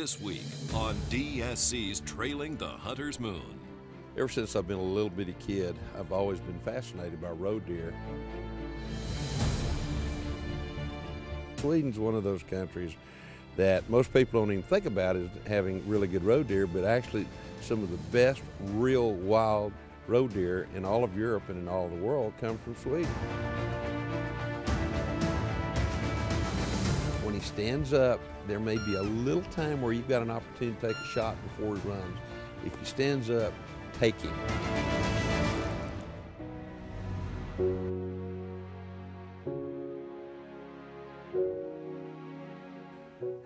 This week on DSC's Trailing the Hunter's Moon. Ever since I've been a little bitty kid, I've always been fascinated by roe deer. Sweden's one of those countries that most people don't even think about as having really good roe deer, but actually some of the best real wild roe deer in all of Europe and in all of the world come from Sweden. Stands up, there may be a little time where you've got an opportunity to take a shot before he runs. If he stands up, take him.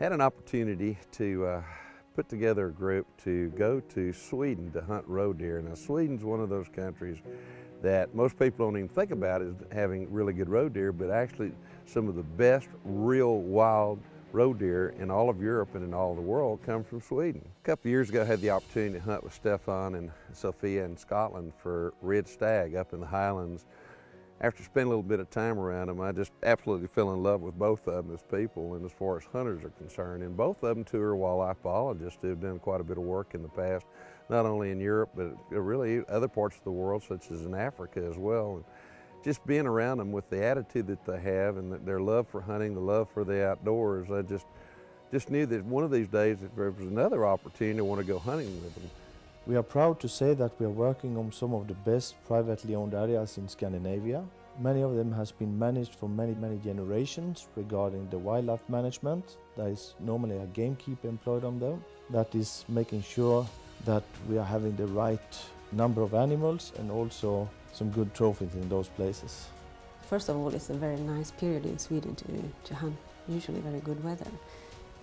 Had an opportunity to uh, put together a group to go to Sweden to hunt roe deer. Now, Sweden's one of those countries that most people don't even think about is having really good roe deer, but actually some of the best real wild roe deer in all of Europe and in all the world come from Sweden. A couple years ago I had the opportunity to hunt with Stefan and Sophia in Scotland for red stag up in the Highlands. After spending a little bit of time around them, I just absolutely fell in love with both of them as people and as far as hunters are concerned. And both of them too are wildlife biologists who have done quite a bit of work in the past, not only in Europe, but uh, really other parts of the world, such as in Africa as well. And just being around them with the attitude that they have and their love for hunting, the love for the outdoors, I just just knew that one of these days, if there was another opportunity, I want to go hunting with them. We are proud to say that we are working on some of the best privately owned areas in Scandinavia. Many of them has been managed for many, many generations regarding the wildlife management. There is normally a gamekeeper employed on them that is making sure that we are having the right number of animals and also some good trophies in those places. First of all, it's a very nice period in Sweden to, to hunt, usually very good weather.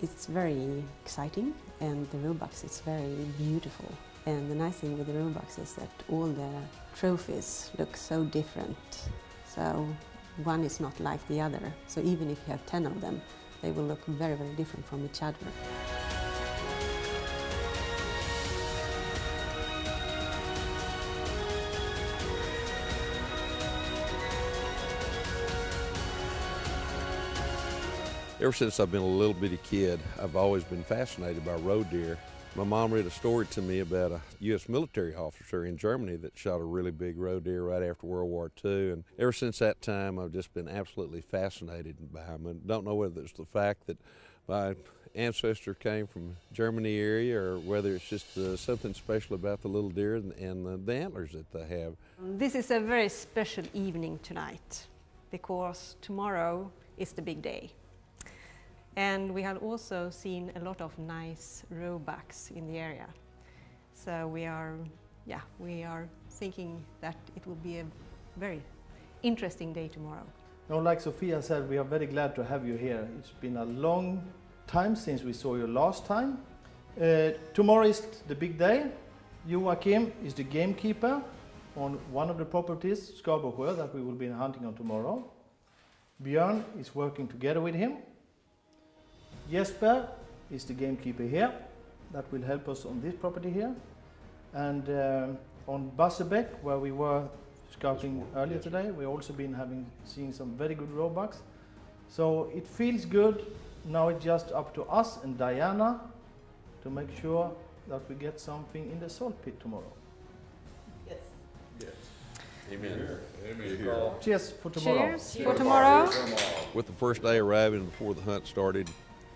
It's very exciting and the roebucks is very beautiful. And the nice thing with the roebucks is that all the trophies look so different. So one is not like the other. So even if you have 10 of them, they will look very, very different from each other. Ever since I've been a little bitty kid, I've always been fascinated by roe deer. My mom read a story to me about a U.S. military officer in Germany that shot a really big roe deer right after World War II. And ever since that time, I've just been absolutely fascinated by them. And don't know whether it's the fact that my ancestor came from Germany area or whether it's just uh, something special about the little deer and, and the, the antlers that they have. This is a very special evening tonight because tomorrow is the big day. And we have also seen a lot of nice roebucks in the area. So we are, yeah, we are thinking that it will be a very interesting day tomorrow. No, like Sophia said, we are very glad to have you here. It's been a long time since we saw you last time. Uh, tomorrow is the big day. Joachim is the gamekeeper on one of the properties, Skabersjö, that we will be hunting on tomorrow. Björn is working together with him Jesper is the gamekeeper here that will help us on this property here. And uh, on Barsebäck, where we were scouting earlier today, we've also been having seen some very good roebucks. So it feels good. Now it's just up to us and Diana to make sure that we get something in the salt pit tomorrow. Yes. Yes. Amen. Amen. Cheers for tomorrow. Cheers for tomorrow. With the first day arriving before the hunt started,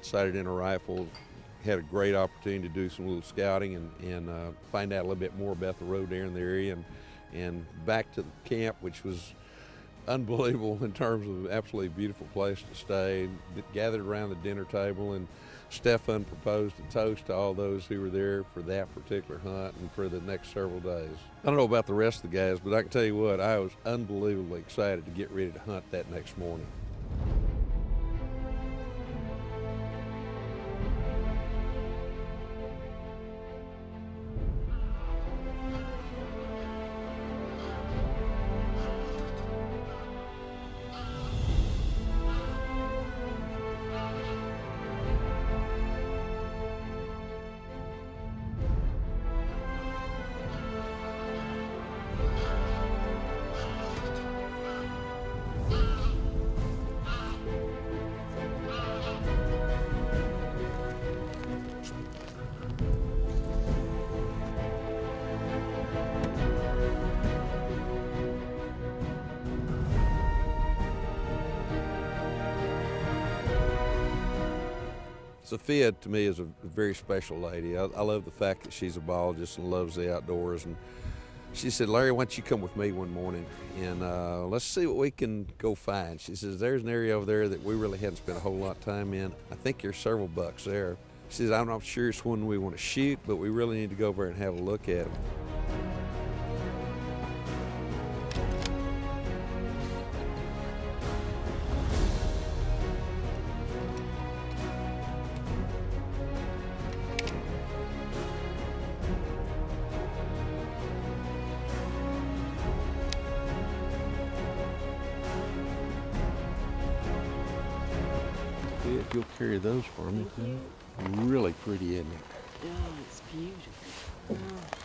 sighted in a rifle. Had a great opportunity to do some little scouting and, and uh, find out a little bit more about the road there in the area and, and back to the camp, which was unbelievable in terms of absolutely beautiful place to stay. Gathered around the dinner table and Stefan proposed a toast to all those who were there for that particular hunt and for the next several days. I don't know about the rest of the guys, but I can tell you what, I was unbelievably excited to get ready to hunt that next morning. Sophia to me is a very special lady. I, I, love the fact that she's a biologist and loves the outdoors. And she said, Larry, why don't you come with me one morning and uh, let's see what we can go find. She says, there's an area over there that we really hadn't spent a whole lot of time in. I think there's several bucks there. She says, I'm not sure it's one we want to shoot, but we really need to go over and have a look at them. Carry those for me. Really pretty, isn't it? Oh, it's beautiful. Oh,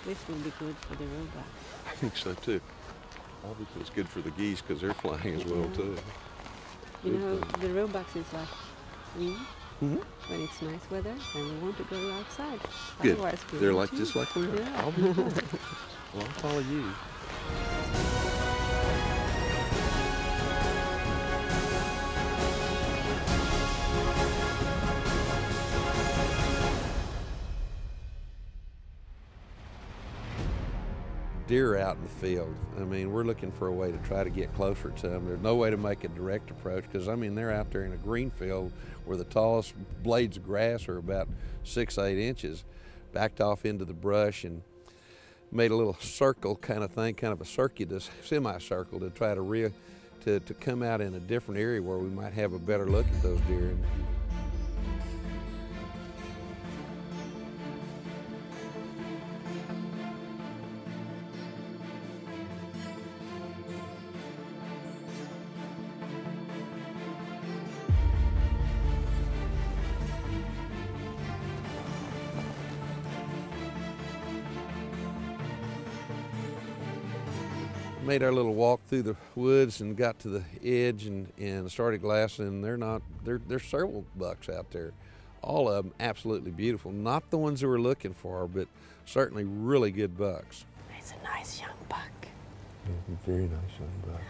this will be good for the roebuck. I think so too. Obviously, it's good for the geese because they're flying as well too. You know, the roebucks is like we. Mm -hmm. When it's nice weather, and we want to go outside. Good. They're like just like we are. Yeah. I'll be well, I'll follow you. Deer out in the field. I mean, we're looking for a way to try to get closer to them. There's no way to make a direct approach because, I mean, they're out there in a green field where the tallest blades of grass are about six, eight inches, backed off into the brush and made a little circle kind of thing, kind of a circuitous semicircle to try to, re- to, to come out in a different area where we might have a better look at those deer. Made our little walk through the woods and got to the edge and, and started glassing. They're not, there, there's several bucks out there. All of them absolutely beautiful. Not the ones that we're looking for, but certainly really good bucks. It's a nice young buck. a very nice young buck.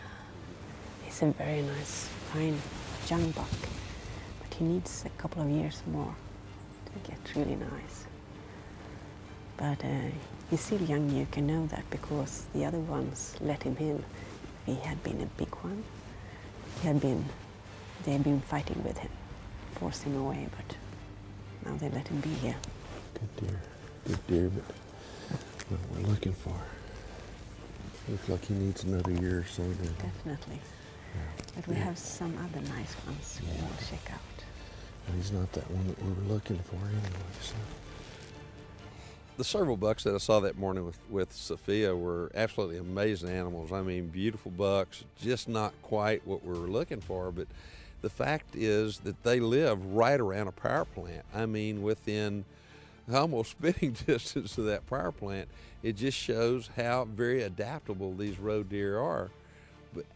He's a very nice, fine young buck, but he needs a couple of years more to get really nice. But uh, He's still young, you can know that because the other ones let him in. He had been a big one, he had been, they had been fighting with him, forced him away, but now they let him be here. Good deer, good deer, but what we're looking for. Looks like he needs another year or so. Definitely. Yeah. But we yeah. have some other nice ones yeah. we will check out. And he's not that one that we were looking for anyway, so the several bucks that I saw that morning with, with Sophia were absolutely amazing animals. I mean, beautiful bucks, just not quite what we were looking for. But the fact is that they live right around a power plant. I mean, within almost spitting distance of that power plant. It just shows how very adaptable these roe deer are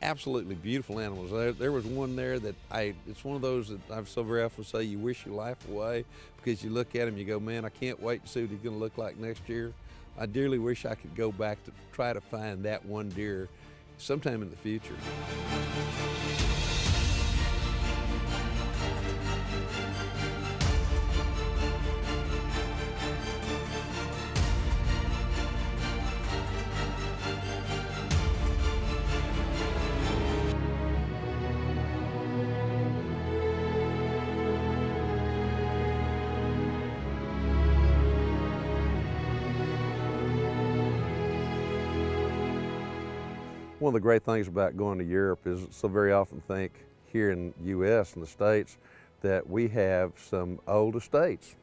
absolutely beautiful animals. There, there, was one there that I, it's one of those that I've so very often say you wish your life away because you look at him, you go, man, I can't wait to see what he's going to look like next year. I dearly wish I could go back to try to find that one deer sometime in the future. One of the great things about going to Europe is so very often think here in the U.S. and the States that we have some old estates.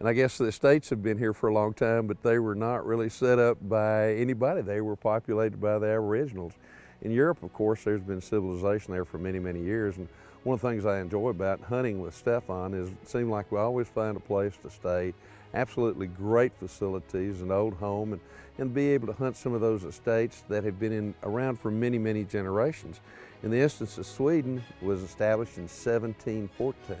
And I guess the estates have been here for a long time, but they were not really set up by anybody. They were populated by the Aboriginals. In Europe, of course, there's been civilization there for many, many years. And one of the things I enjoy about hunting with Stefan is it seems like we always find a place to stay, absolutely great facilities, an old home, and and be able to hunt some of those estates that have been in, around for many, many generations. In the instance of Sweden, was established in 1714.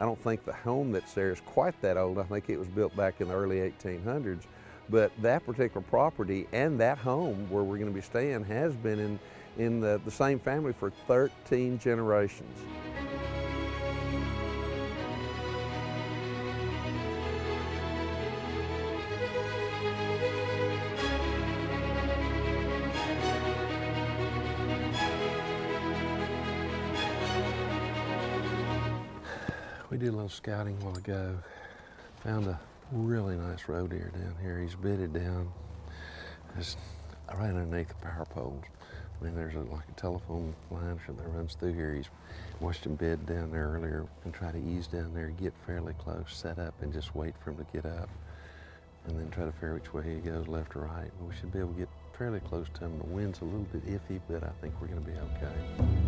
I don't think the home that's there is quite that old. I think it was built back in the early 1800s. But that particular property and that home where we're going to be staying has been in, in the, the same family for 13 generations. We did a little scouting a while ago. Found a really nice roe deer down here. He's bedded down. It's right underneath the power poles. I mean, there's a, like a telephone line that runs through here. He's watched him bed down there earlier and try to ease down there, get fairly close, set up, and just wait for him to get up, and then try to figure which way he goes, left or right. We should be able to get fairly close to him. The wind's a little bit iffy, but I think we're going to be okay.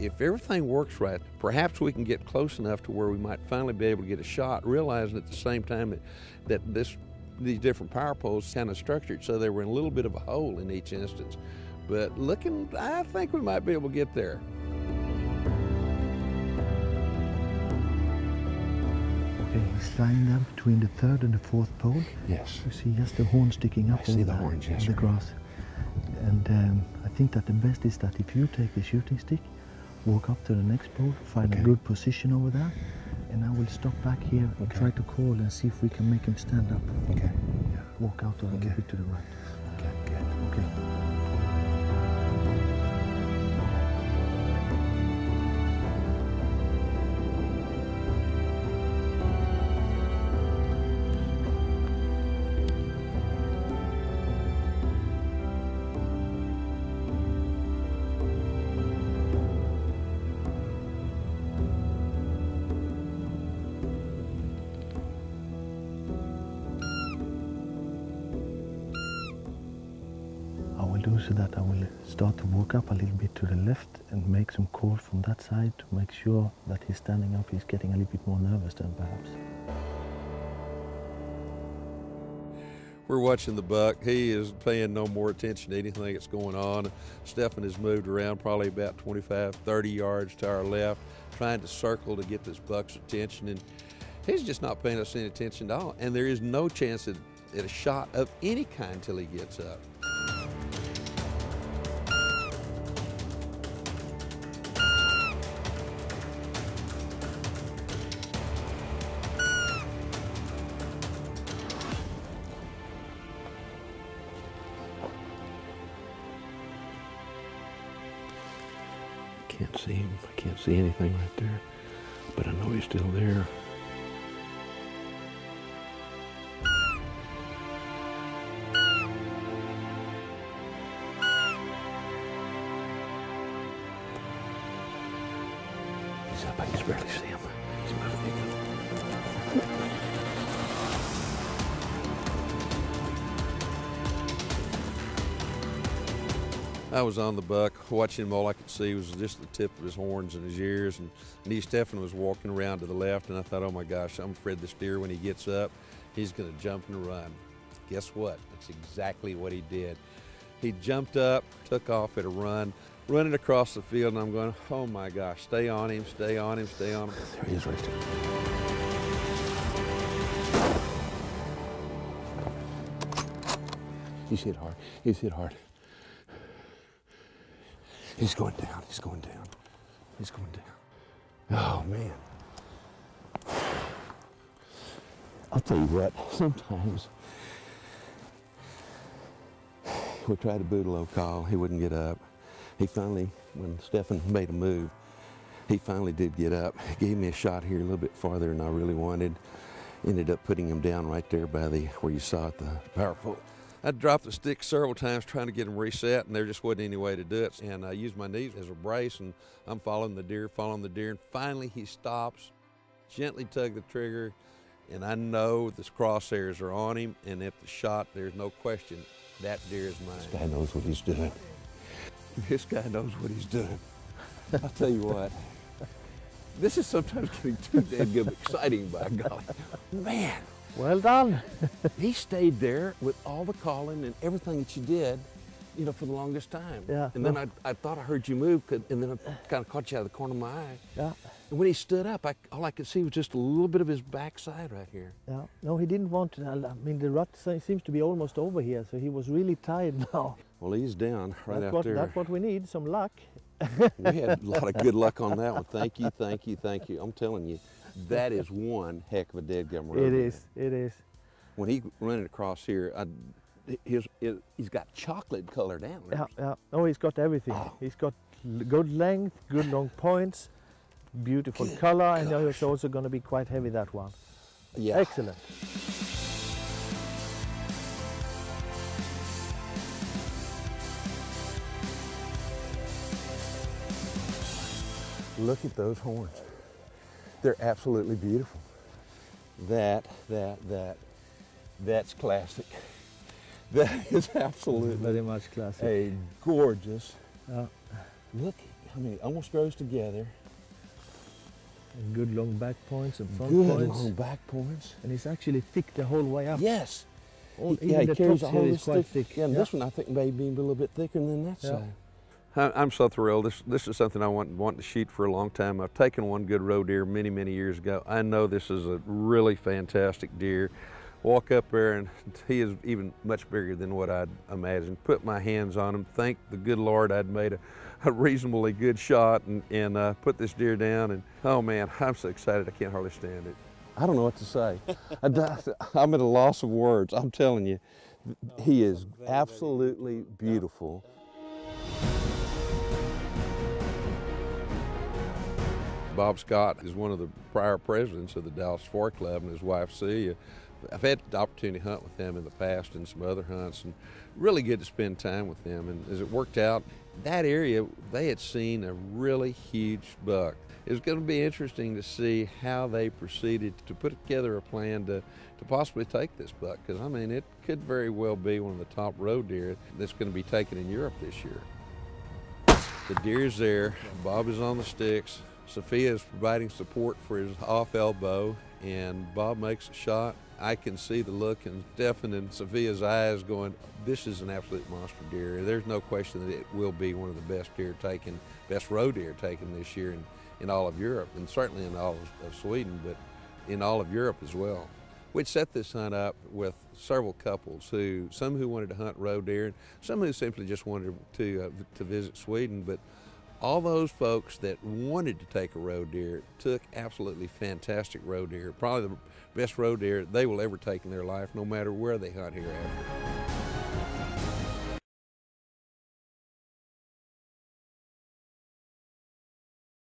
If everything works right, perhaps we can get close enough to where we might finally be able to get a shot, realizing at the same time that, that this these different power poles kind of structured so they were in a little bit of a hole in each instance. But looking, I think we might be able to get there. Okay, he's lying there between the third and the fourth pole. Yes. You see just the horn sticking up I see over the there horns, in yes, the grass. And um, I think that the best is that if you take the shooting stick, walk up to the next pole, find Okay. a good position over there, and I will stop back here and try to call and see if we can make him stand up. Okay. Yeah. Walk out a little Okay. bit to the right. So that I will start to walk up a little bit to the left and make some calls from that side to make sure that he's standing up. He's getting a little bit more nervous than perhaps. We're watching the buck. He is paying no more attention to anything that's going on. Stefan has moved around probably about 25, 30 yards to our left, trying to circle to get this buck's attention. And he's just not paying us any attention at all. And there is no chance at, at a shot of any kind till he gets up. Can't see him. I can't see anything right there. But I know he's still there. He's up. I can barely see him. He's moving. I was on the buck watching him. All I could see was just the tip of his horns and his ears. And Nee Stefan was walking around to the left, and I thought, oh my gosh, I'm afraid this deer, when he gets up, he's going to jump and run. Guess what? That's exactly what he did. He jumped up, took off at a run, running across the field, and I'm going, oh my gosh, stay on him, stay on him, stay on him. There he is right there. He's hit hard. He's hit hard. He's going down. He's going down. He's going down. Oh man. I'll tell you what, sometimes we tried a Buttolo call, he wouldn't get up. He finally, when Stefan made a move, he finally did get up. Gave me a shot here a little bit farther than I really wanted. Ended up putting him down right there by the where you saw it, the power pole. I dropped the stick several times trying to get him reset, and there just wasn't any way to do it. And I used my knees as a brace, and I'm following the deer, following the deer, and finally he stops, gently tug the trigger, and I know the crosshairs are on him, and at the shot, there's no question that deer is mine. This guy knows what he's doing. This guy knows what he's doing. I'll tell you what. This is sometimes getting too damn good exciting, by golly. Man, Well done. he stayed there with all the calling and everything that you did, you know, for the longest time. Yeah, And then no. I, I thought I heard you move, and then I kind of caught you out of the corner of my eye. Yeah, And when he stood up, I, all I could see was just a little bit of his backside right here. yeah. No, he didn't want to. I mean, the rut seems to be almost over here, so he was really tired now. Well, he's down right that's out what, there. That's what we need, some luck. we had a lot of good luck on that one. Thank you, thank you, thank you. I'm telling you, that is one heck of a dead gum road. It is, it is. When he running across here, I, his, it, he's got chocolate color down. Yeah, yeah. No, he's got everything. Oh. He's got good length, good long points, beautiful Good color, and gosh. it's also going to be quite heavy that one. Yeah. Excellent. Look at those horns. They're absolutely beautiful. That, that, that, that's classic. That is absolutely Very much classic. a gorgeous. Yeah. Look, I mean, it almost grows together. And good long back points and front Good points. long back points. And it's actually thick the whole way up. Yes. All, yeah, it carries this is quite thick. thick. Yeah, and this one I think may be a little bit thicker than that Yeah. side. I'm so thrilled. This this is something I want want to shoot for a long time. I've taken one good roe deer many many years ago. I know this is a really fantastic deer. Walk up there and he is even much bigger than what I'd imagined. Put my hands on him. Thank the good Lord I'd made a, a reasonably good shot and, and uh, put this deer down. And oh man, I'm so excited I can't hardly stand it. I don't know what to say. I, am at a loss of words. I'm telling you, he is absolutely beautiful. Bob Scott is one of the prior presidents of the Dallas Fork Club and his wife Celia. I've had the opportunity to hunt with them in the past and some other hunts and really good to spend time with them. And as it worked out, that area, they had seen a really huge buck. It was going to be interesting to see how they proceeded to put together a plan to, to possibly take this buck because, I mean, it could very well be one of the top roe deer that's going to be taken in Europe this year. The deer's there. Bob is on the sticks. Sophia is providing support for his off elbow, and Bob makes a shot. I can see the look in Stefan and Sophia's eyes going, this is an absolute monster deer. There's no question that it will be one of the best deer taken, best roe deer taken this year in, in all of Europe, and certainly in all of, of Sweden, but in all of Europe as well. We'd set this hunt up with several couples who, some who wanted to hunt roe deer, and some who simply just wanted to, uh, to visit Sweden, but all those folks that wanted to take a roe deer took absolutely fantastic roe deer, probably the best roe deer they will ever take in their life, no matter where they hunt hereafter.